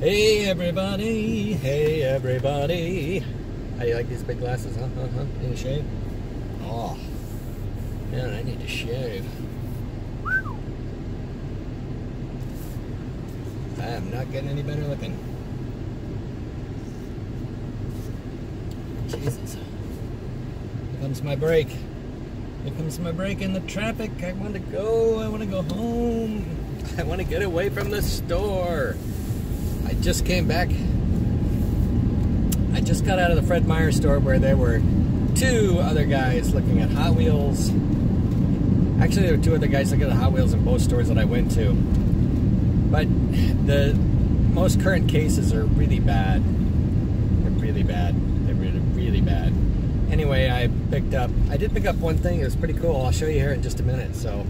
Hey everybody, hey everybody. How do you like these big glasses, huh? Huh? huh? Need a shave? Oh, man, I need to shave. I am not getting any better looking. Jesus. Here comes my break. Here comes my break in the traffic. I want to go. I want to go home. I want to get away from the store. Just came back. I just got out of the Fred Meyer store where there were two other guys looking at Hot Wheels. Actually, there were two other guys looking at Hot Wheels in both stores that I went to. But the most current cases are really bad. They're really bad. They're really, really bad. Anyway, I picked up, I did pick up one thing. It was pretty cool. I'll show you here in just a minute. So,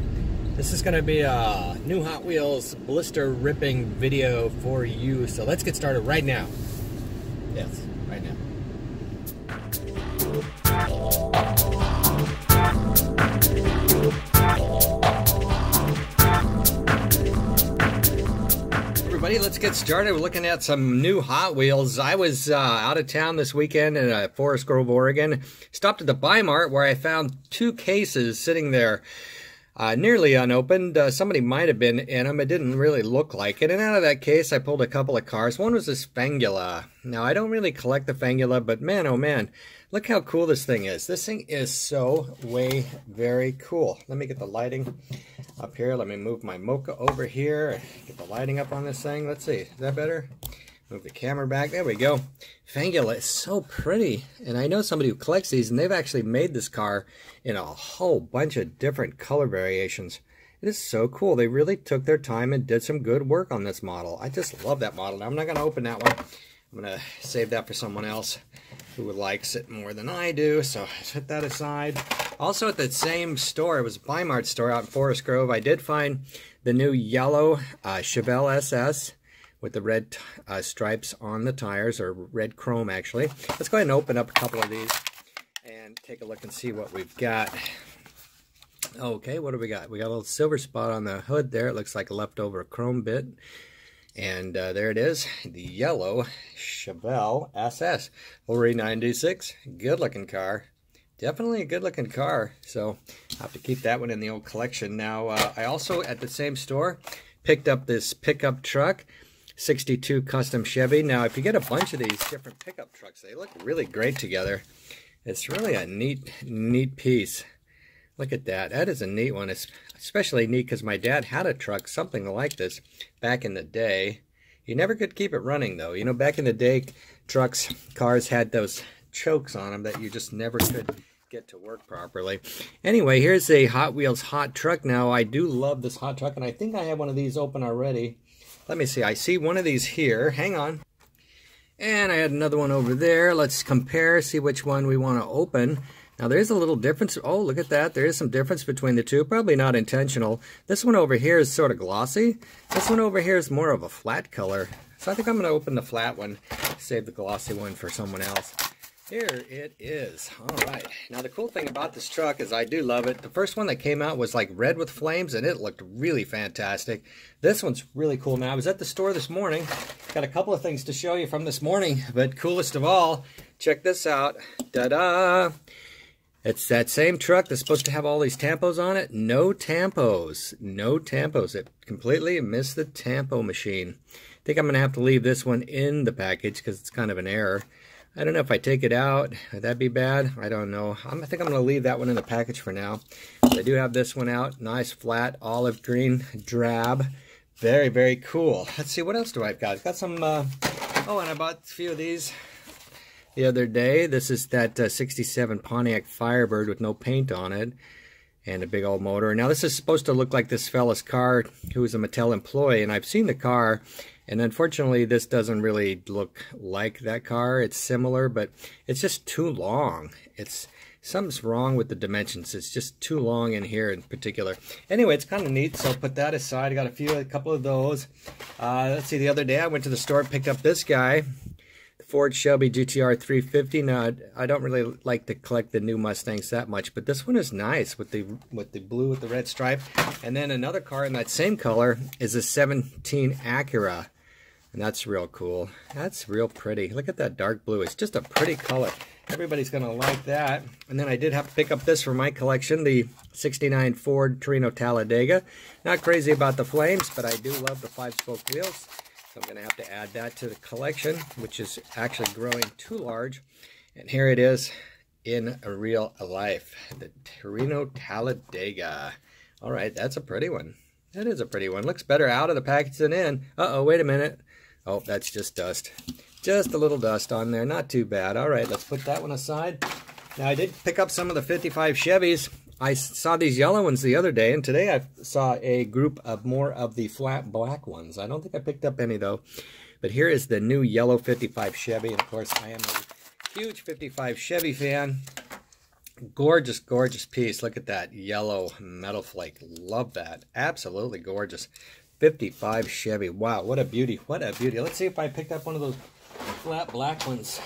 this is going to be a new Hot Wheels blister ripping video for you. So let's get started right now. Yes, right now. Everybody, let's get started. We're looking at some new Hot Wheels. I was uh, out of town this weekend in uh, Forest Grove, Oregon. Stopped at the Bi-Mart where I found two cases sitting there uh, nearly unopened. Uh, somebody might have been in them. It didn't really look like it. And out of that case, I pulled a couple of cars. One was this Fangula. Now, I don't really collect the Fangula, but man, oh man, look how cool this thing is. This thing is so way very cool. Let me get the lighting up here. Let me move my Mocha over here. Get the lighting up on this thing. Let's see. Is that better? Move the camera back. There we go. Fangula is so pretty. And I know somebody who collects these, and they've actually made this car in a whole bunch of different color variations. It is so cool. They really took their time and did some good work on this model. I just love that model. Now, I'm not going to open that one. I'm going to save that for someone else who likes it more than I do. So set that aside. Also at the same store, it was a Bi-Mart store out in Forest Grove, I did find the new yellow uh, Chevelle SS with the red uh, stripes on the tires, or red chrome actually. Let's go ahead and open up a couple of these and take a look and see what we've got. Okay, what do we got? We got a little silver spot on the hood there. It looks like a leftover chrome bit. And uh, there it is, the yellow Chevelle SS 496. Good looking car. Definitely a good looking car. So I have to keep that one in the old collection. Now, uh, I also, at the same store, picked up this pickup truck. 62 custom Chevy. Now, if you get a bunch of these different pickup trucks, they look really great together. It's really a neat, neat piece. Look at that. That is a neat one. It's especially neat because my dad had a truck, something like this, back in the day. You never could keep it running, though. You know, back in the day, trucks, cars had those chokes on them that you just never could get to work properly. Anyway, here's a Hot Wheels hot truck. Now, I do love this hot truck, and I think I have one of these open already. Let me see. I see one of these here. Hang on. And I had another one over there. Let's compare, see which one we want to open. Now there's a little difference. Oh, look at that. There is some difference between the two. Probably not intentional. This one over here is sort of glossy. This one over here is more of a flat color. So I think I'm going to open the flat one, save the glossy one for someone else. Here it is. All right. Now, the cool thing about this truck is I do love it. The first one that came out was like red with flames, and it looked really fantastic. This one's really cool. Now, I was at the store this morning. Got a couple of things to show you from this morning, but coolest of all, check this out. Da-da! It's that same truck that's supposed to have all these tampos on it. No tampos. No tampos. It completely missed the tampo machine. I think I'm going to have to leave this one in the package because it's kind of an error. I don't know if I take it out, would that be bad? I don't know. I'm, i think I'm going to leave that one in the package for now. I do have this one out. Nice flat olive green drab. Very, very cool. Let's see, what else do I've got? I've got some, uh, oh, and I bought a few of these the other day. This is that uh, 67 Pontiac Firebird with no paint on it and a big old motor. Now, this is supposed to look like this fella's car who is a Mattel employee, and I've seen the car, and unfortunately, this doesn't really look like that car. It's similar, but it's just too long. It's something's wrong with the dimensions. It's just too long in here in particular. Anyway, it's kind of neat, so I'll put that aside. I got a few, a couple of those. Uh, let's see, the other day I went to the store, picked up this guy. The Ford Shelby GTR 350. Now, I don't really like to collect the new Mustangs that much, but this one is nice with the with the blue with the red stripe. And then another car in that same color is a 17 Acura. And that's real cool. That's real pretty. Look at that dark blue. It's just a pretty color. Everybody's going to like that. And then I did have to pick up this for my collection, the 69 Ford Torino Talladega. Not crazy about the flames, but I do love the five-spoke wheels. So I'm going to have to add that to the collection, which is actually growing too large. And here it is in real life, the Torino Talladega. All right, that's a pretty one. That is a pretty one. Looks better out of the package than in. Uh-oh, wait a minute. Oh, that's just dust. Just a little dust on there. Not too bad. All right, let's put that one aside. Now, I did pick up some of the 55 Chevys. I saw these yellow ones the other day, and today I saw a group of more of the flat black ones. I don't think I picked up any, though. But here is the new yellow 55 Chevy. And, of course, I am a huge 55 Chevy fan. Gorgeous, gorgeous piece. Look at that yellow metal flake. Love that. Absolutely gorgeous. 55 Chevy. Wow, what a beauty. What a beauty. Let's see if I picked up one of those flat black ones.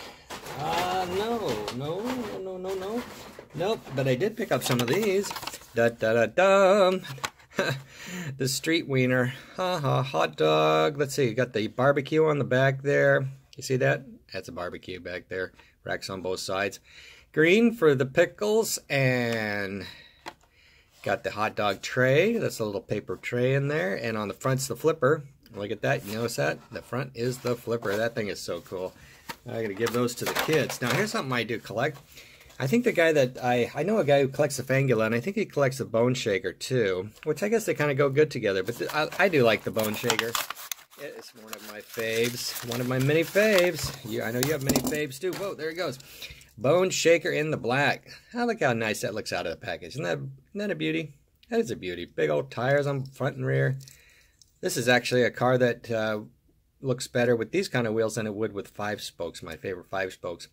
Uh, no, no, no, no, no, no. Nope, but I did pick up some of these. Da da da da. the street wiener. Ha ha, hot dog. Let's see, you got the barbecue on the back there. You see that? That's a barbecue back there. Racks on both sides. Green for the pickles and Got the hot dog tray. That's a little paper tray in there. And on the front's the flipper. Look at that. You notice that? The front is the flipper. That thing is so cool. I got to give those to the kids. Now, here's something I do collect. I think the guy that I I know a guy who collects the Fangula, and I think he collects a Bone Shaker too, which I guess they kind of go good together. But the, I, I do like the Bone Shaker. It's one of my faves, one of my many faves. You, I know you have many faves too. Whoa, there it goes. Bone Shaker in the black. Oh, look how nice that looks out of the package. Isn't that, isn't that a beauty? That is a beauty. Big old tires on front and rear. This is actually a car that uh, looks better with these kind of wheels than it would with five spokes, my favorite five spokes.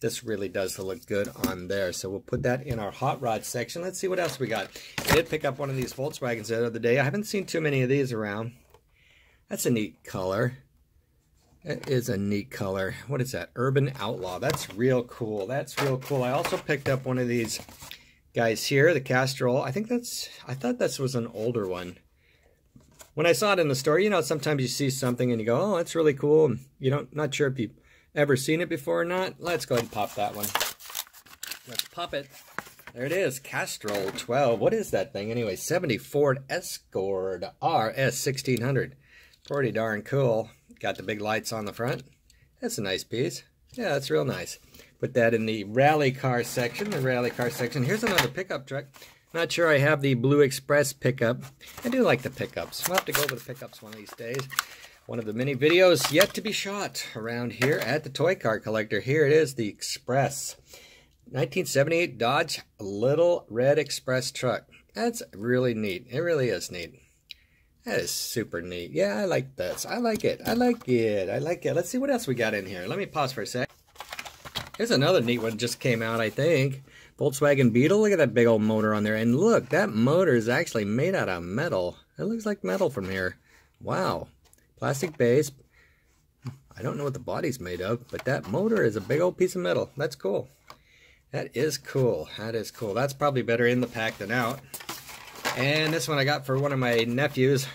This really does look good on there. So we'll put that in our hot rod section. Let's see what else we got. I did pick up one of these Volkswagens the other day. I haven't seen too many of these around. That's a neat color. That is a neat color. What is that? Urban Outlaw. That's real cool. That's real cool. I also picked up one of these guys here, the Castrol. I think that's, I thought this was an older one. When I saw it in the store, you know, sometimes you see something and you go, oh, that's really cool. You don't, not sure if you've ever seen it before or not. Let's go ahead and pop that one. Let's pop it. There it is, Castrol 12. What is that thing anyway? 70 Ford Escort RS 1600. Pretty darn cool. Got the big lights on the front. That's a nice piece. Yeah, that's real nice. Put that in the rally car section, the rally car section. Here's another pickup truck. Not sure I have the Blue Express pickup. I do like the pickups. We'll have to go over the pickups one of these days. One of the many videos yet to be shot around here at the Toy Car Collector. Here it is, the Express. 1978 Dodge Little Red Express truck. That's really neat. It really is neat. That is super neat. Yeah, I like this. I like it. I like it. I like it. Let's see what else we got in here. Let me pause for a sec. Here's another neat one just came out, I think. Volkswagen Beetle. Look at that big old motor on there. And look, that motor is actually made out of metal. It looks like metal from here. Wow. Plastic base. I don't know what the body's made of, but that motor is a big old piece of metal. That's cool. That is cool. That is cool. That's probably better in the pack than out. And this one I got for one of my nephews.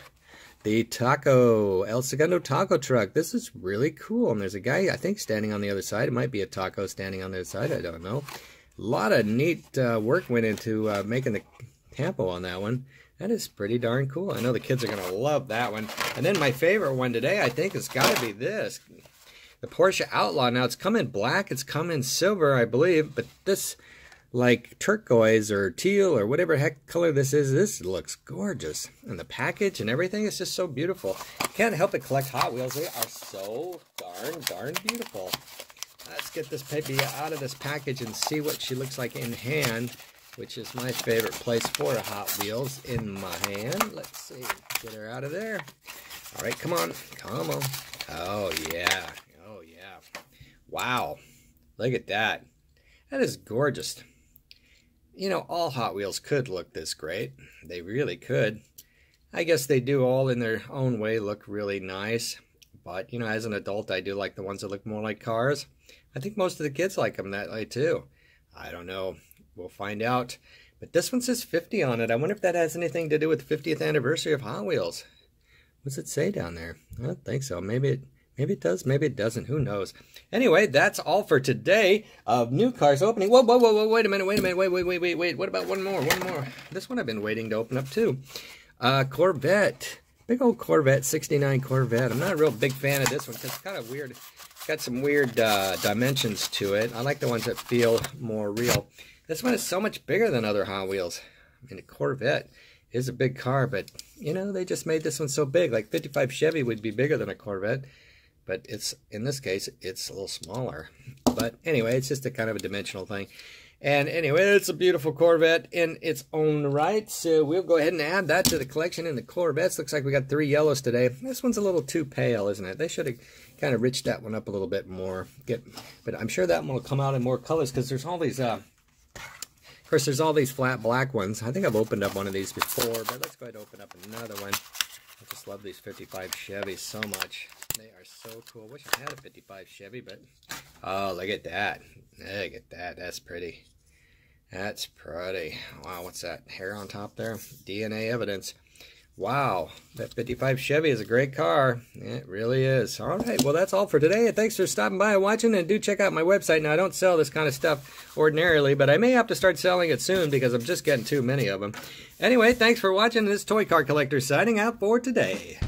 The Taco, El Segundo Taco Truck. This is really cool. And there's a guy, I think, standing on the other side. It might be a taco standing on the other side. I don't know. A lot of neat uh, work went into uh, making the tampo on that one. That is pretty darn cool. I know the kids are going to love that one. And then my favorite one today, I think, has got to be this. The Porsche Outlaw. Now, it's come in black. It's come in silver, I believe. But this like turquoise or teal or whatever heck color this is. This looks gorgeous. And the package and everything is just so beautiful. Can't help but collect Hot Wheels. They are so darn, darn beautiful. Let's get this baby out of this package and see what she looks like in hand, which is my favorite place for Hot Wheels in my hand. Let's see. Get her out of there. All right, come on. Come on. Oh, yeah. Oh, yeah. Wow. Look at that. That is gorgeous you know, all Hot Wheels could look this great. They really could. I guess they do all in their own way look really nice. But, you know, as an adult, I do like the ones that look more like cars. I think most of the kids like them that way, too. I don't know. We'll find out. But this one says 50 on it. I wonder if that has anything to do with the 50th anniversary of Hot Wheels. What's it say down there? I don't think so. Maybe it Maybe it does, maybe it doesn't. Who knows? Anyway, that's all for today of new cars opening. Whoa, whoa, whoa, whoa, wait a minute, wait a minute, wait, wait, wait, wait, wait. What about one more? One more. This one I've been waiting to open up too. Uh, Corvette. Big old Corvette, 69 Corvette. I'm not a real big fan of this one because it's kind of weird. It's got some weird uh, dimensions to it. I like the ones that feel more real. This one is so much bigger than other Hot Wheels. I mean, a Corvette is a big car, but, you know, they just made this one so big. Like 55 Chevy would be bigger than a Corvette, but it's, in this case, it's a little smaller. But anyway, it's just a kind of a dimensional thing. And anyway, it's a beautiful Corvette in its own right. So we'll go ahead and add that to the collection in the Corvettes. Looks like we got three yellows today. This one's a little too pale, isn't it? They should have kind of riched that one up a little bit more. Get, But I'm sure that one will come out in more colors because there's all these... Uh, of course, there's all these flat black ones. I think I've opened up one of these before, but let's go ahead and open up another one. I just love these 55 Chevys so much. They are so cool. Wish I had a 55 Chevy, but... Oh, look at that. Look at that. That's pretty. That's pretty. Wow, what's that? Hair on top there? DNA evidence. Wow, that 55 Chevy is a great car. It really is. All right, well, that's all for today. Thanks for stopping by and watching, and do check out my website. Now, I don't sell this kind of stuff ordinarily, but I may have to start selling it soon because I'm just getting too many of them. Anyway, thanks for watching. This Toy Car Collector signing out for today.